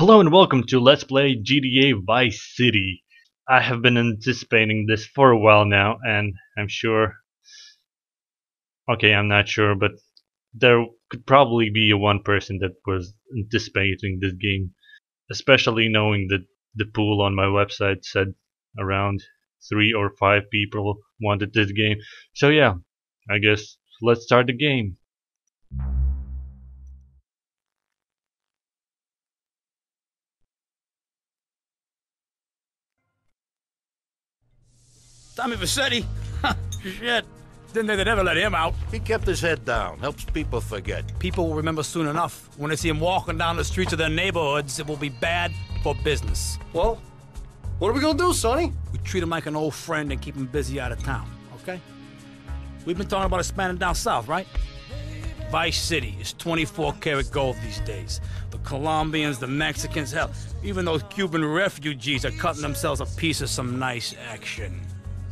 Hello and welcome to Let's Play GTA Vice City. I have been anticipating this for a while now, and I'm sure. Okay, I'm not sure, but there could probably be one person that was anticipating this game, especially knowing that the pool on my website said around three or five people wanted this game. So yeah, I guess let's start the game. Tommy Vercetti? Shit. Didn't think they'd ever let him out. He kept his head down, helps people forget. People will remember soon enough. When they see him walking down the streets of their neighborhoods, it will be bad for business. Well, what are we gonna do, Sonny? We treat him like an old friend and keep him busy out of town, okay? We've been talking about expanding down south, right? Vice City is 24 karat gold these days. The Colombians, the Mexicans, hell, even those Cuban refugees are cutting themselves a piece of some nice action.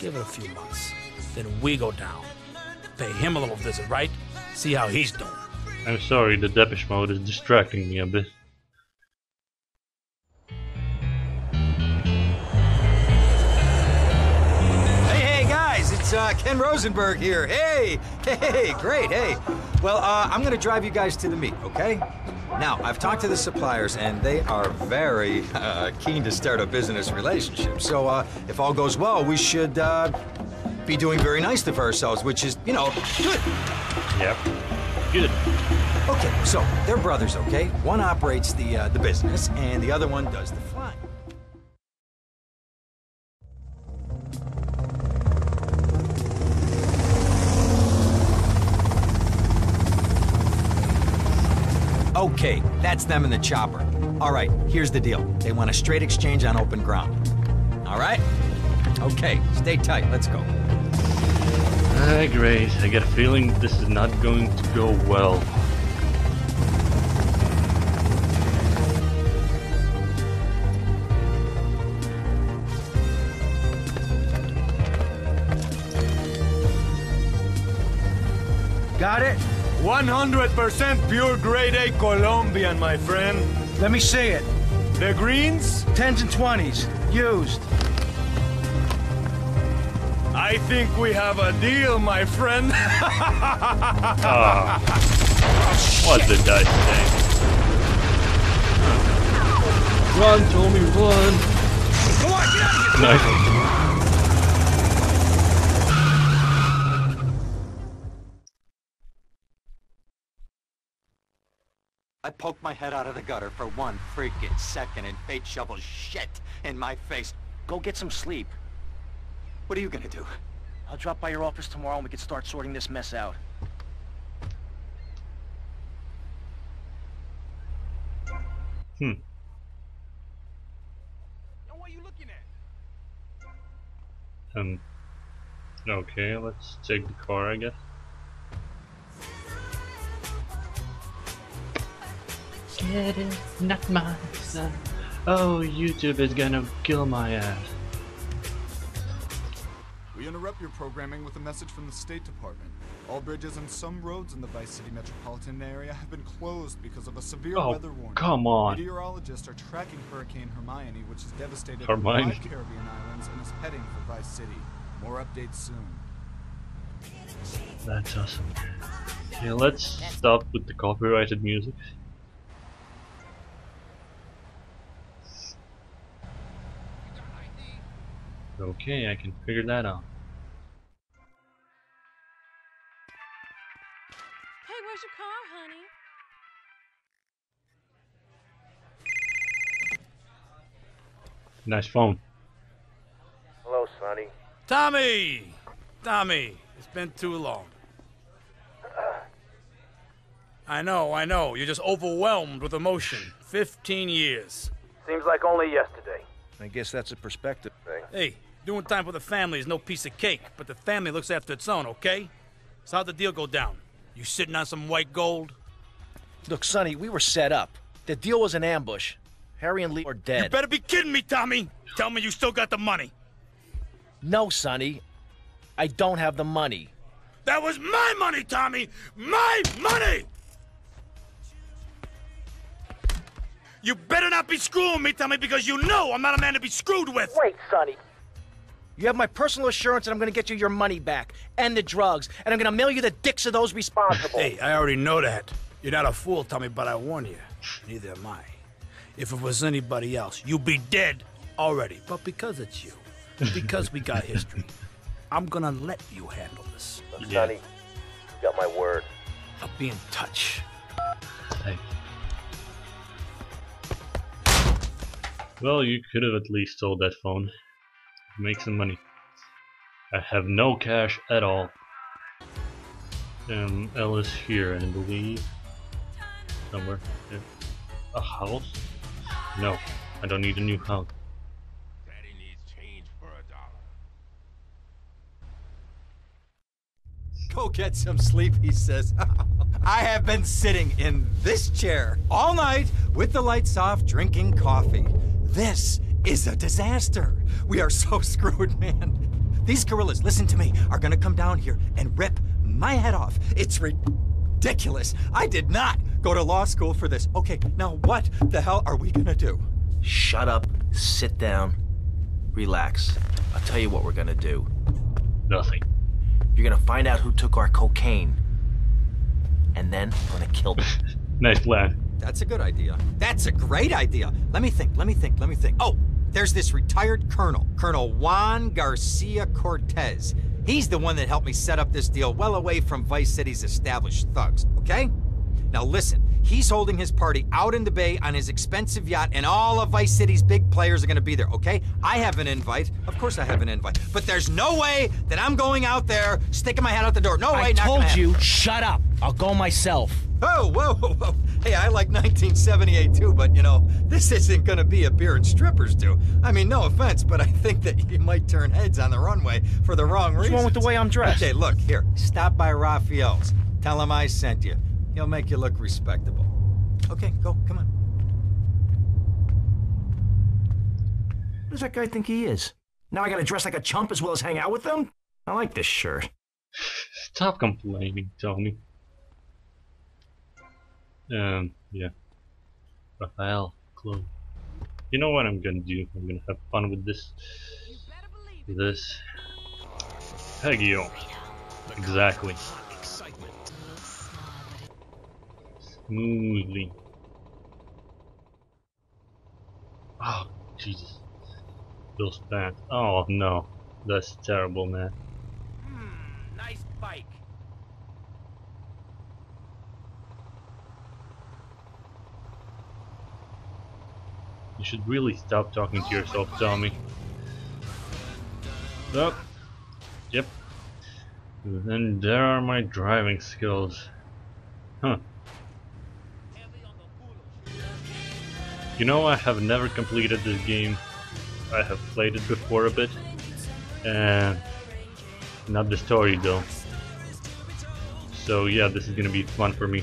Give it a few months. Then we go down. Pay him a little visit, right? See how he's doing. I'm sorry, the Depeche Mode is distracting me a bit. Hey, hey, guys, it's uh, Ken Rosenberg here. Hey, hey, hey, great, hey. Well, uh, I'm gonna drive you guys to the meet, okay? Now, I've talked to the suppliers, and they are very uh, keen to start a business relationship. So, uh, if all goes well, we should uh, be doing very nicely for ourselves, which is, you know, good. Yep. Good. Okay, so they're brothers, okay? One operates the uh, the business, and the other one does the flying. Okay, that's them in the chopper. All right, here's the deal. They want a straight exchange on open ground. All right? Okay, stay tight. Let's go. Ah, great. I get a feeling this is not going to go well. Got it? 100% pure grade A Colombian, my friend. Let me see it. The greens? 10s and 20s. Used. I think we have a deal, my friend. Ah. What the dice today? Run, Tommy, run! Come on, get out of here! Nice. I poked my head out of the gutter for one freaking second and fate shovels shit in my face. Go get some sleep. What are you gonna do? I'll drop by your office tomorrow and we can start sorting this mess out. Hmm. What are you looking at? Um. Okay, let's take the car, I guess. Get it, not my son. Oh, YouTube is gonna kill my ass. We interrupt your programming with a message from the State Department. All bridges and some roads in the Vice City metropolitan area have been closed because of a severe Oh, weather warning. come on. Meteorologists are tracking Hurricane Hermione, which has devastated Hermione. five Caribbean islands and is heading for Vice City. More updates soon. That's awesome. Okay, let's stop with the copyrighted music. Okay, I can figure that out. Hey, where's your car, honey? Nice phone. Hello, Sonny. Tommy! Tommy, it's been too long. I know, I know. You're just overwhelmed with emotion. 15 years. Seems like only yesterday. I guess that's a perspective thing. Hey, doing time for the family is no piece of cake, but the family looks after its own, okay? So how'd the deal go down? You sitting on some white gold? Look, Sonny, we were set up. The deal was an ambush. Harry and Lee are dead. You better be kidding me, Tommy! Tell me you still got the money. No, Sonny. I don't have the money. That was my money, Tommy! My money! You better not be screwing me, Tommy, because you know I'm not a man to be screwed with! Wait, Sonny. You have my personal assurance that I'm gonna get you your money back and the drugs, and I'm gonna mail you the dicks of those responsible. Hey, I already know that. You're not a fool, Tommy, but I warn you. Neither am I. If it was anybody else, you'd be dead already. But because it's you, because we got history, I'm gonna let you handle this. Yeah. Sonny, you got my word. I'll be in touch. Hey. Well, you could have at least sold that phone. Make some money. I have no cash at all. Um, Ellis here, I believe. Somewhere. Yeah. A house? No, I don't need a new house. Go get some sleep, he says. I have been sitting in this chair all night with the lights off, drinking coffee. This is a disaster. We are so screwed, man. These gorillas, listen to me, are gonna come down here and rip my head off. It's ridiculous. I did not go to law school for this. Okay, now what the hell are we gonna do? Shut up, sit down, relax. I'll tell you what we're gonna do. Nothing. You're gonna find out who took our cocaine. And then we're gonna kill them. Nice plan. That's a good idea. That's a great idea. Let me think, let me think, let me think. Oh, there's this retired colonel, Colonel Juan Garcia Cortez. He's the one that helped me set up this deal well away from Vice City's established thugs, okay? Now listen, he's holding his party out in the bay on his expensive yacht, and all of Vice City's big players are gonna be there, okay? I have an invite. Of course I have an invite. But there's no way that I'm going out there sticking my head out the door. No way, I told you, shut up. I'll go myself. Oh, whoa, whoa, whoa. Hey, I like 1978 too, but you know, this isn't gonna be a beer and strippers do. I mean, no offense, but I think that you might turn heads on the runway for the wrong What's reasons. wrong with the way I'm dressed? Okay, look, here. Stop by Rafael's. Tell him I sent you. He'll make you look respectable. Okay, go, come on. Who does that guy think he is? Now I gotta dress like a chump as well as hang out with them? I like this shirt. Stop complaining, Tony. Um, yeah. Raphael, Chloe. You know what I'm gonna do? I'm gonna have fun with this. This. Peggy-O. Exactly. Smoothly. Oh, Jesus. Those pants. Oh no. That's terrible, man. Hmm, nice bike. You should really stop talking to yourself, Tommy. Yup. Yep. And there are my driving skills. Huh. You know, I have never completed this game. I have played it before a bit. And not the story though. So yeah, this is gonna be fun for me.